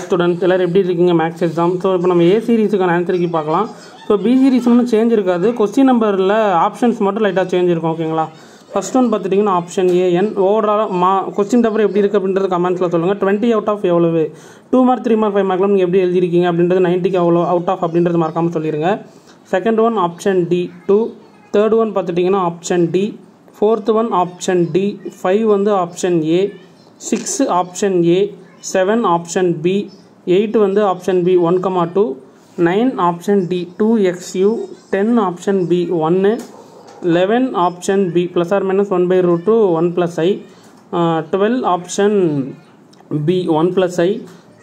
Students எல்லோரும் எப்படி இருக்கீங்க? மேக்ஸ் எக்ஸாம் ஸோ இப்போ நம்ம ஏ சீரிஸுக்கான ஆன்சருக்கு பார்க்கலாம். ஸோ பி சீரிஸ் ஒன்றும் சேஞ்ச் இருக்காது. கொஸ்டின் நம்பரில் ஆப்ஷன்ஸ் மட்டும் லைட்டாக சேஞ்ச் இருக்கும் ஓகேங்களா ஃபர்ஸ்ட் ஒன் பார்த்துட்டிங்கன்னா ஆப்ஷன் ஏஎன் ஓவராலாக மா கொஸ்டின் பேப்பர் எப்படி இருக்குது அப்படின்றது கமெண்ட்ஸில் சொல்லுங்கள் டுவெண்ட்டி அவுட் ஆஃப் எவ்வளவு? Two mark three mark five மார்க்லாம் நீங்கள் எப்படி எழுதிருக்கீங்க அப்படின்றது நைன்ட்டிக்கு அவ்வளோ அவுட் ஆஃப் அப்படின்றது மறக்காமல் சொல்லிடுங்க second one option D two third one பார்த்துட்டிங்கன்னா option D fourth one option D five வந்து option A six option A seven option B eight வந்து option B one comma two nine option D two X U ten option B ஒன்று eleven option B plus or minus one by root two one plus I twelve option B one plus I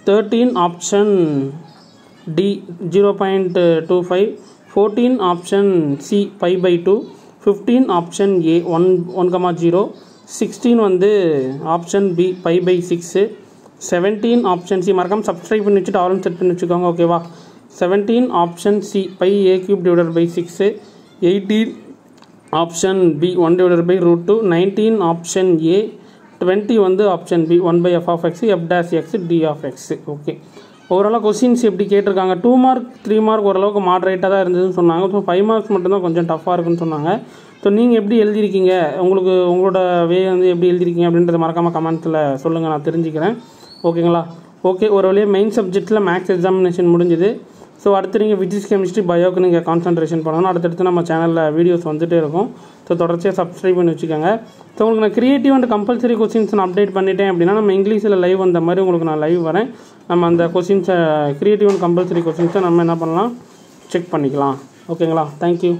thirteen option D zero point two five fourteen option C five by two fifteen option A one one comma zero sixteen வந்து option B five by six seventeen option C மறக்காம subscribe பண்ணி வச்சுட்டு ஆரன் set பண்ணி வச்சுக்கோங்க ஓகேவா seventeen option C by A cube divided by six eighteen option B one divided by root two nineteen option A twenty வந்து option B one by F of X F dash X D of X okay ஓவராலாக questions எப்படி கேட்டிருக்காங்க? Two mark three mark ஓரளவுக்கு மாட்ரேட்டாக தான் இருந்ததுன்னு சொன்னாங்க. So five marks மட்டும்தான் கொஞ்சம் டஃப்பாக இருக்குன்னு சொன்னாங்க. ஸோ நீங்கள் எப்படி எழுதிருக்கீங்க உங்களுக்கு உங்களோட வே வந்து எப்படி எழுதிருக்கீங்க அப்படின்றத மறக்காமல் கமெண்ட்ஸில் சொல்லுங்கள் நான் தெரிஞ்சுக்கிறேன். ஓகேங்களா? ஓகே ஒரு வழியாக மெயின் சப்ஜெக்ட்டில் மேக்ஸ் எக்ஸாமினேஷன் முடிஞ்சுது. ஸோ அடுத்து நீங்கள் ஃபிசிக்ஸ் கெமிஸ்ட்ரி பயோக்கு நீங்கள் கான்சன்ட்ரேஷன் பண்ணணும். அடுத்தடுத்து நம்ம சேனலில் வீடியோஸ் வந்துகிட்டே இருக்கும். ஸோ தொடர்ச்சியாக சப்ஸ்கிரைப் பண்ணி வச்சுக்கோங்க. ஸோ உங்களுக்கு நான் கிரியேட்டிவ் அண்ட் கம்பல்சரி கொஸ்டின்ஸ் நான் அப்டேட் பண்ணிட்டேன் அப்படின்னா நம்ம இங்கிலீஷில் லைவ் வந்த மாதிரி உங்களுக்கு நான் லைவ் வரேன். நம்ம அந்த கொஸ்டின்ஸை கிரியேட்டிவ் அண்ட் கம்பல்சரி கொஸ்டின்ஸை நம்ம என்ன பண்ணலாம்? செக் பண்ணிக்கலாம். ஓகேங்களா? தேங்க்யூ